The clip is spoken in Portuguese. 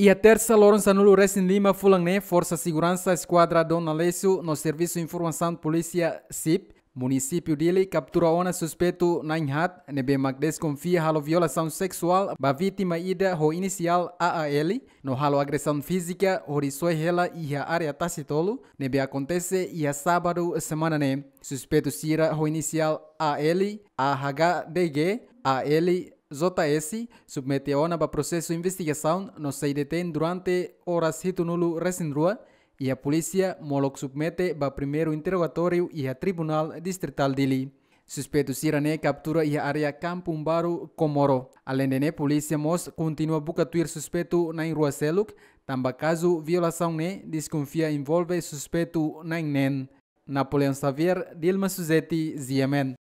E a terça, Lourenço Anulo Resin Lima, Fulangne, Força Segurança, Esquadra Dona Alessio, no Serviço de Informação de Polícia SIP, município dele captura ona suspeito na inhat, nebe mag desconfia halo violação sexual, ba vítima ida ho inicial AAL, no halo agressão física, horizoi hela e a área tacitolo, nebe acontece e a sábado semana ne, suspeito sira ho inicial AL, AHDG, AL JS submete a para processo de investigação no detém durante horas hitunulu rua e a polícia molok submete para primeiro interrogatório e a tribunal distrital dele. Suspeito Sirane captura e área Campo Baru, Comoro. Além de ne, polícia mos continua bucatuir suspeito na rua Seluk, também caso violação ne desconfia envolve suspeito na nen. Napoleão Xavier, Dilma Suzeti, Ziemen.